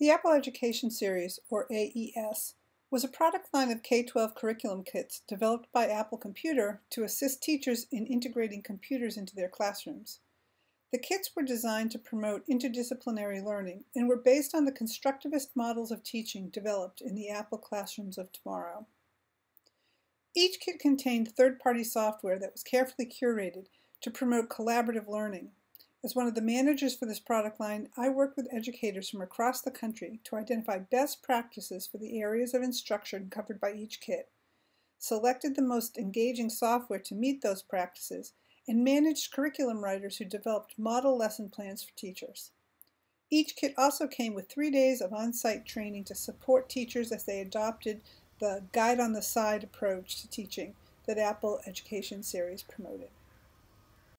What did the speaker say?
The Apple Education Series, or AES, was a product line of K-12 curriculum kits developed by Apple Computer to assist teachers in integrating computers into their classrooms. The kits were designed to promote interdisciplinary learning and were based on the constructivist models of teaching developed in the Apple Classrooms of Tomorrow. Each kit contained third-party software that was carefully curated to promote collaborative learning. As one of the managers for this product line, I worked with educators from across the country to identify best practices for the areas of instruction covered by each kit, selected the most engaging software to meet those practices, and managed curriculum writers who developed model lesson plans for teachers. Each kit also came with three days of on-site training to support teachers as they adopted the guide on the side approach to teaching that Apple Education Series promoted.